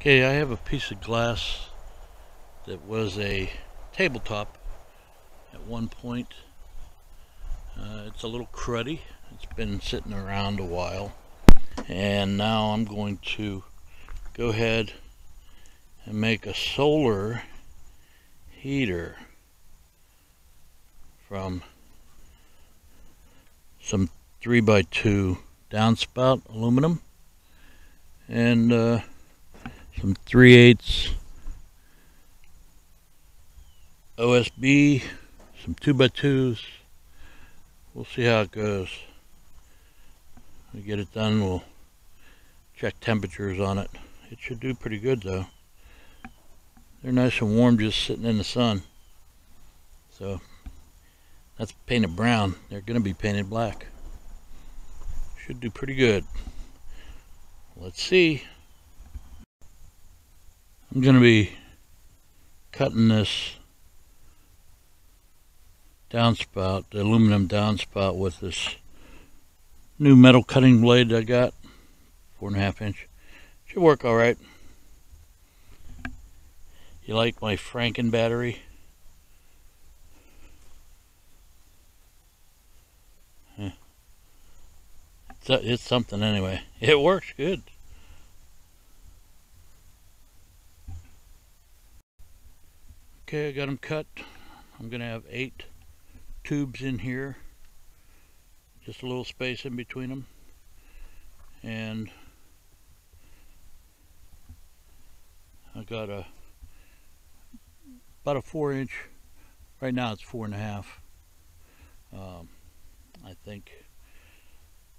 Okay, I have a piece of glass that was a tabletop at one point. Uh, it's a little cruddy. It's been sitting around a while. And now I'm going to go ahead and make a solar heater from some 3x2 downspout aluminum and uh, some 3 8 OSB, some 2x2s. We'll see how it goes. we get it done, we'll check temperatures on it. It should do pretty good though. They're nice and warm just sitting in the sun. So that's painted brown. They're going to be painted black. Should do pretty good. Let's see. I'm going to be cutting this downspout, the aluminum downspout with this new metal cutting blade I got, four and a half inch. Should work all right. You like my Franken battery? It's, uh, it's something anyway. It works good. Okay, I got them cut. I'm going to have eight tubes in here. Just a little space in between them. And I got a about a four inch right now it's four and a half um, I think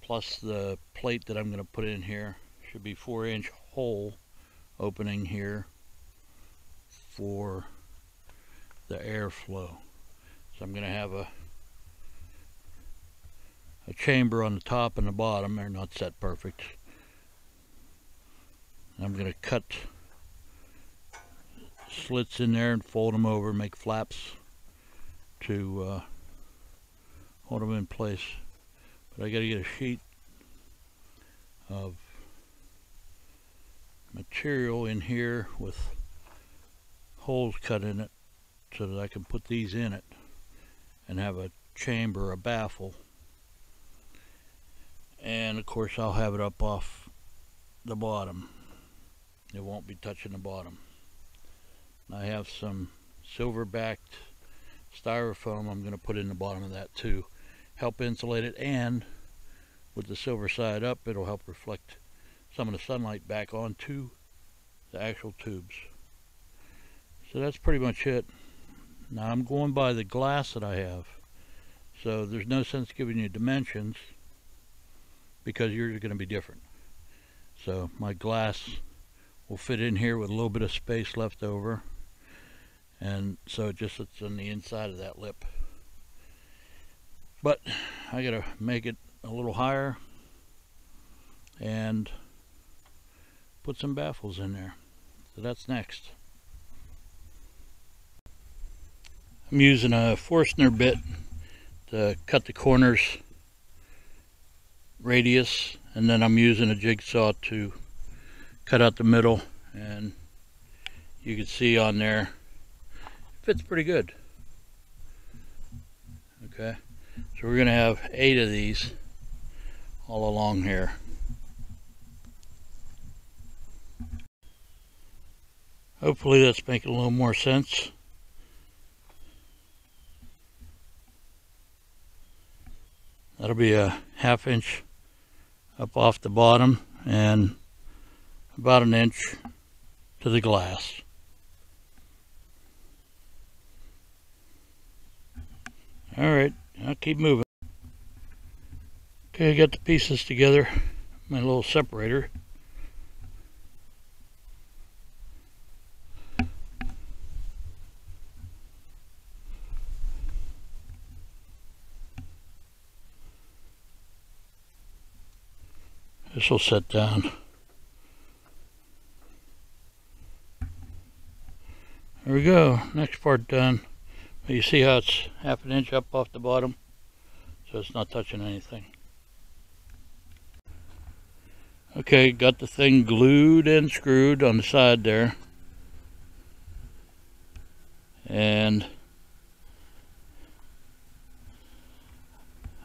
plus the plate that I'm to put in here should be four inch hole opening here for the airflow so I'm going to have a a chamber on the top and the bottom. They're not set perfect. I'm going to cut slits in there and fold them over, make flaps to uh, hold them in place. But I got to get a sheet of material in here with holes cut in it so that I can put these in it and have a chamber, a baffle. And of course I'll have it up off the bottom. It won't be touching the bottom. I have some silver backed styrofoam I'm going to put in the bottom of that to help insulate it and with the silver side up it'll help reflect some of the sunlight back onto the actual tubes. So that's pretty much it. Now I'm going by the glass that I have. So there's no sense giving you dimensions because yours are going to be different. So my glass will fit in here with a little bit of space left over and so it just sits on the inside of that lip but I gotta make it a little higher and put some baffles in there so that's next I'm using a Forstner bit to cut the corners radius and then I'm using a jigsaw to cut out the middle and you can see on there fits pretty good. Okay, so we're going to have eight of these all along here. Hopefully that's making a little more sense. That'll be a half inch up off the bottom and about an inch to the glass. Alright, I'll keep moving. Okay, I got the pieces together. My little separator. This will set down. There we go. Next part done. You see how it's half an inch up off the bottom? So it's not touching anything. Okay, got the thing glued and screwed on the side there. And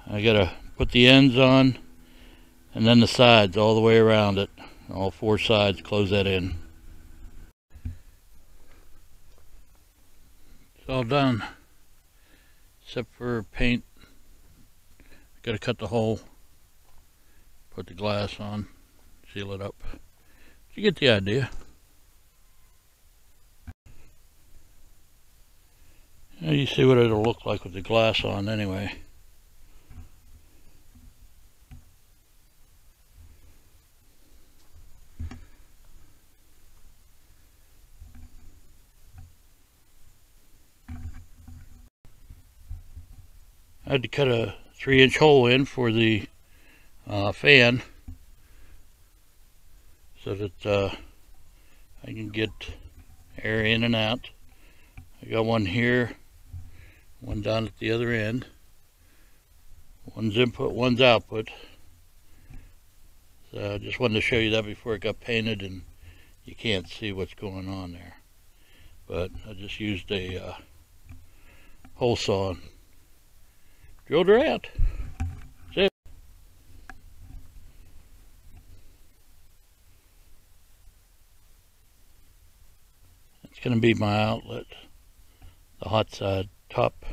I gotta put the ends on and then the sides all the way around it. All four sides, close that in. It's all done. Except for paint. Gotta cut the hole. Put the glass on seal it up. You get the idea. Now you see what it'll look like with the glass on anyway. I had to cut a three inch hole in for the uh, fan so that uh, I can get air in and out. I got one here, one down at the other end. One's input, one's output. So I just wanted to show you that before it got painted and you can't see what's going on there. But I just used a uh, hole saw drilled her out. It's going to be my outlet, the hot side top.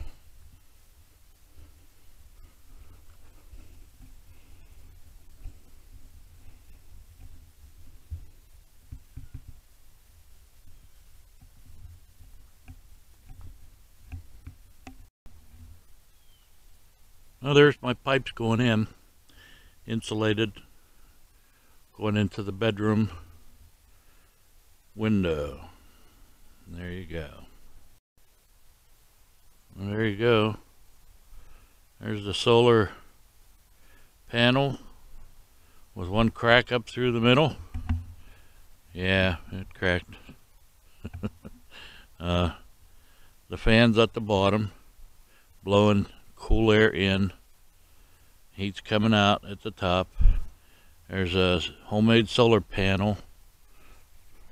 Now there's my pipes going in, insulated, going into the bedroom window. There you go. There you go. There's the solar panel with one crack up through the middle. Yeah, it cracked. uh, the fan's at the bottom, blowing cool air in. Heat's coming out at the top. There's a homemade solar panel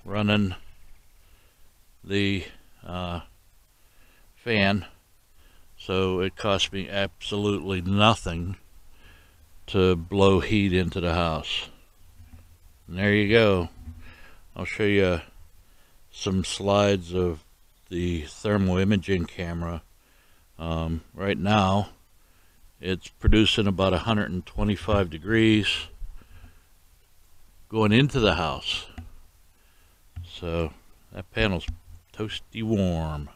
running the uh, fan so it cost me absolutely nothing to blow heat into the house and there you go I'll show you some slides of the thermal imaging camera um, right now it's producing about 125 degrees going into the house so that panel's toasty warm.